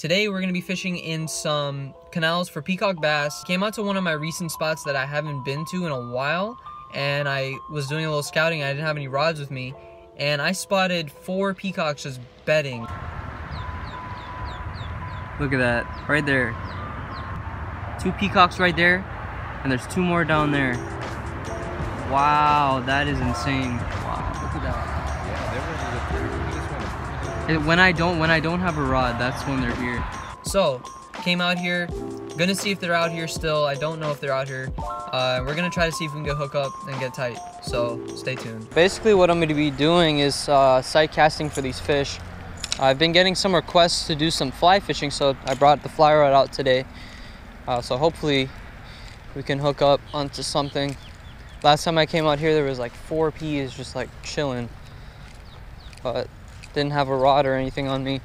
Today we're gonna be fishing in some canals for peacock bass. Came out to one of my recent spots that I haven't been to in a while and I was doing a little scouting. I didn't have any rods with me and I spotted four peacocks just bedding. Look at that, right there. Two peacocks right there and there's two more down there. Wow, that is insane. When I don't when I don't have a rod, that's when they're here. So came out here, gonna see if they're out here still. I don't know if they're out here. Uh, we're gonna try to see if we can get hook up and get tight. So stay tuned. Basically, what I'm gonna be doing is uh, sight casting for these fish. I've been getting some requests to do some fly fishing, so I brought the fly rod out today. Uh, so hopefully we can hook up onto something. Last time I came out here, there was like four peas just like chilling. But didn't have a rod or anything on me.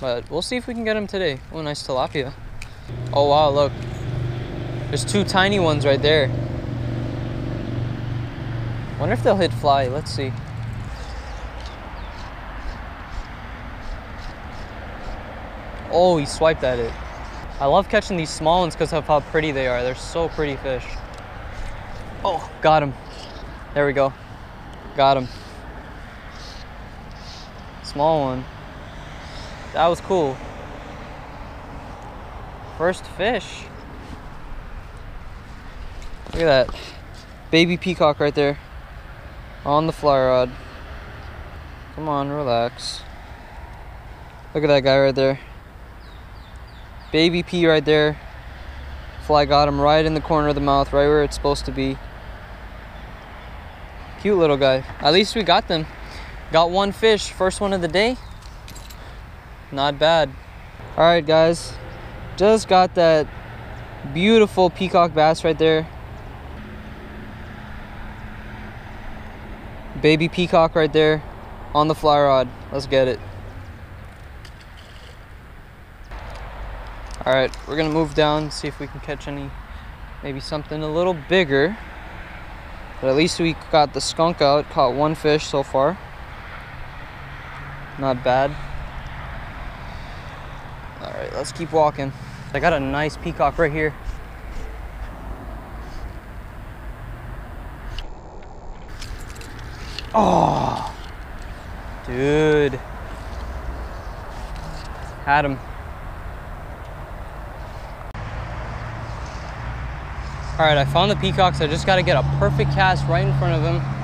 But we'll see if we can get him today. Oh, nice tilapia. Oh, wow, look. There's two tiny ones right there. Wonder if they'll hit fly. Let's see. Oh, he swiped at it. I love catching these small ones because of how pretty they are. They're so pretty fish. Oh, got him. There we go. Got him. Small one. That was cool. First fish. Look at that. Baby peacock right there. On the fly rod. Come on, relax. Look at that guy right there. Baby pea right there. Fly got him right in the corner of the mouth, right where it's supposed to be. Cute little guy. At least we got them. Got one fish, first one of the day. Not bad. All right, guys. Just got that beautiful peacock bass right there. Baby peacock right there on the fly rod. Let's get it. All right, we're gonna move down, see if we can catch any, maybe something a little bigger. But at least we got the skunk out, caught one fish so far. Not bad. All right, let's keep walking. I got a nice peacock right here. Oh, dude. Had him. All right, I found the peacocks. I just got to get a perfect cast right in front of him.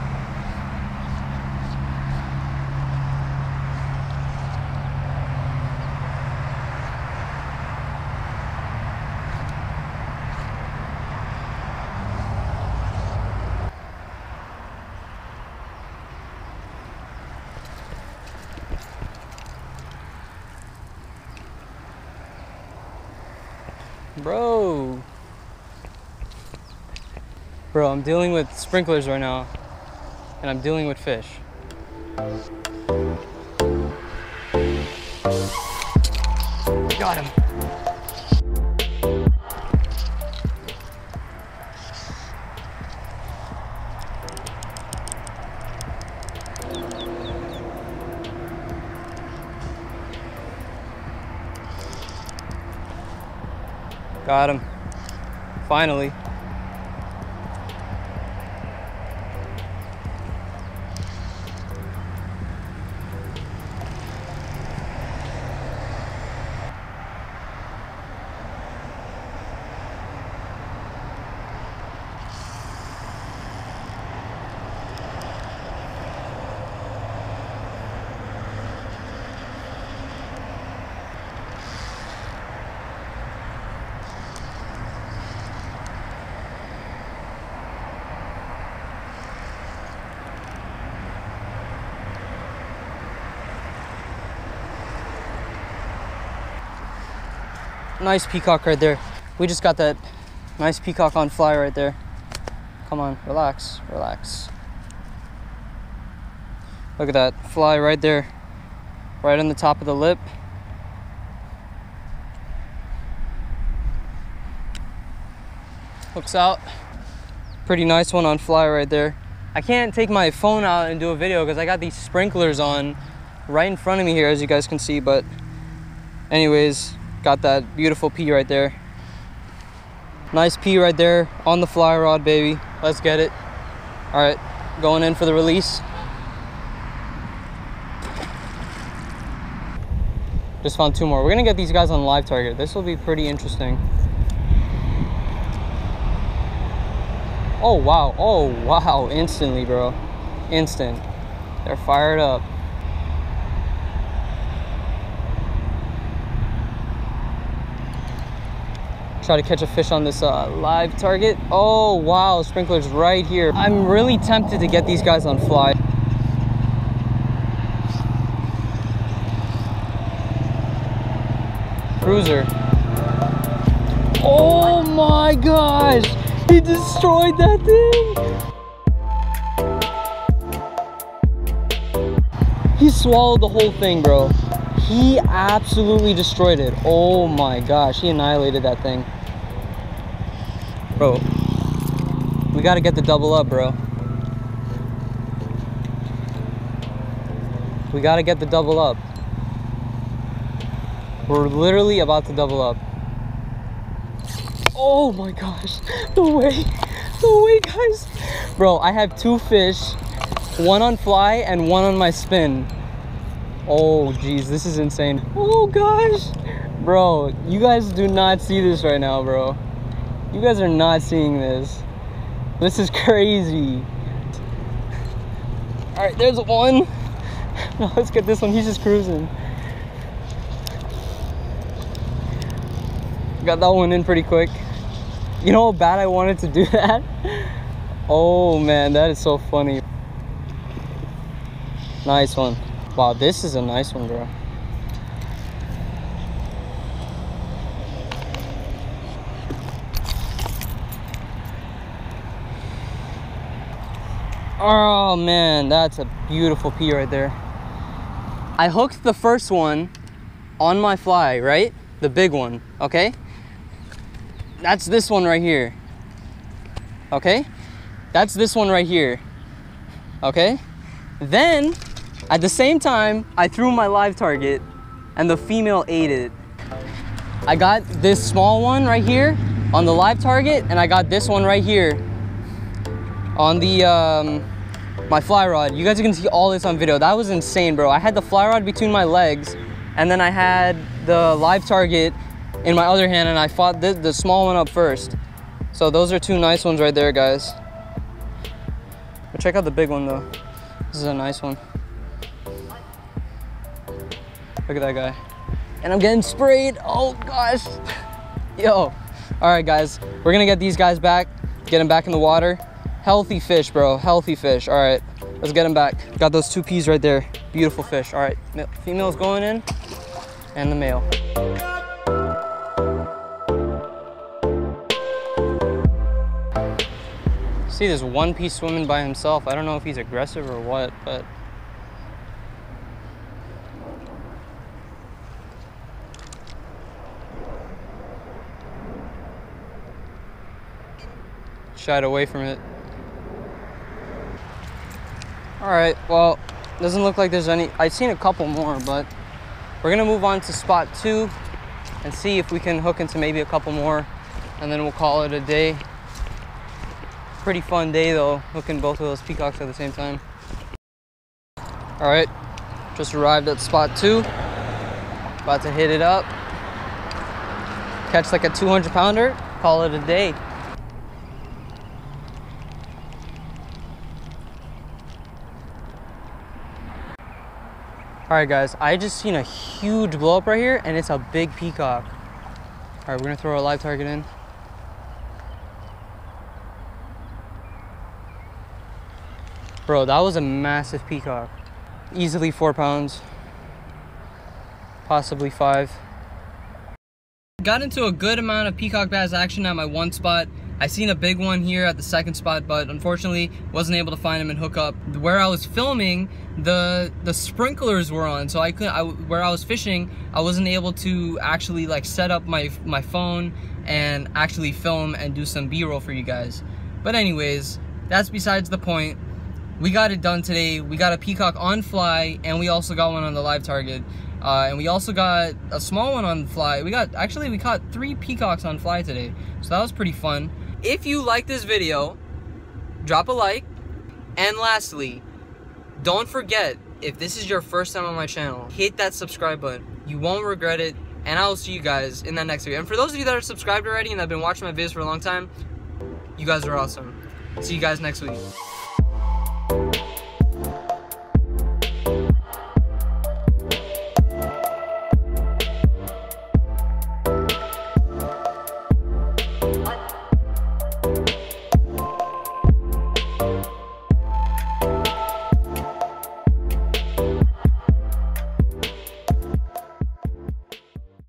Bro. Bro, I'm dealing with sprinklers right now. And I'm dealing with fish. Got him. Got him. Finally. Nice peacock right there. We just got that nice peacock on fly right there. Come on, relax, relax. Look at that fly right there, right on the top of the lip. Hooks out. Pretty nice one on fly right there. I can't take my phone out and do a video because I got these sprinklers on right in front of me here as you guys can see, but anyways, got that beautiful P right there. Nice P right there on the fly rod, baby. Let's get it. All right, going in for the release. Just found two more. We're gonna get these guys on live target. This will be pretty interesting. Oh, wow. Oh, wow. Instantly, bro. Instant. They're fired up. Try to catch a fish on this uh, live target. Oh, wow. Sprinkler's right here. I'm really tempted to get these guys on fly. Cruiser. Oh my gosh! He destroyed that thing! He swallowed the whole thing, bro. He absolutely destroyed it. Oh my gosh, he annihilated that thing. Bro, we gotta get the double up, bro. We gotta get the double up. We're literally about to double up. Oh my gosh, the way, the way guys. Bro, I have two fish, one on fly and one on my spin. Oh geez, this is insane. Oh gosh. Bro, you guys do not see this right now, bro. You guys are not seeing this. This is crazy. All right, there's one. Let's get this one, he's just cruising. Got that one in pretty quick. You know how bad I wanted to do that? Oh man, that is so funny. Nice one. Wow, this is a nice one, bro. Oh man, that's a beautiful P right there. I hooked the first one on my fly, right? The big one, okay? that's this one right here. Okay? That's this one right here. Okay? Then, at the same time, I threw my live target and the female ate it. I got this small one right here on the live target and I got this one right here on the um, my fly rod. You guys can see all this on video. That was insane, bro. I had the fly rod between my legs and then I had the live target in my other hand and I fought the, the small one up first. So those are two nice ones right there, guys. But check out the big one though. This is a nice one. Look at that guy. And I'm getting sprayed. Oh gosh. Yo. All right, guys. We're gonna get these guys back, get them back in the water. Healthy fish, bro. Healthy fish. All right. Let's get them back. Got those two peas right there. Beautiful fish. All right. Female's going in and the male. see this one piece swimming by himself. I don't know if he's aggressive or what, but shied away from it. All right, well, doesn't look like there's any, I've seen a couple more, but we're gonna move on to spot two and see if we can hook into maybe a couple more and then we'll call it a day pretty fun day though, hooking both of those peacocks at the same time. All right, just arrived at spot two. About to hit it up. Catch like a 200 pounder, call it a day. All right guys, I just seen a huge blow up right here and it's a big peacock. All right, we're gonna throw a live target in. Bro, that was a massive peacock. Easily four pounds, possibly five. Got into a good amount of peacock bass action at my one spot. I seen a big one here at the second spot, but unfortunately wasn't able to find him and hook up. Where I was filming, the the sprinklers were on, so I could I, where I was fishing, I wasn't able to actually like set up my my phone and actually film and do some B-roll for you guys. But anyways, that's besides the point we got it done today. We got a peacock on fly and we also got one on the live target. Uh, and we also got a small one on fly. We got, actually we caught three peacocks on fly today. So that was pretty fun. If you like this video, drop a like. And lastly, don't forget, if this is your first time on my channel, hit that subscribe button. You won't regret it. And I will see you guys in that next video. And for those of you that are subscribed already and have been watching my videos for a long time, you guys are awesome. See you guys next week.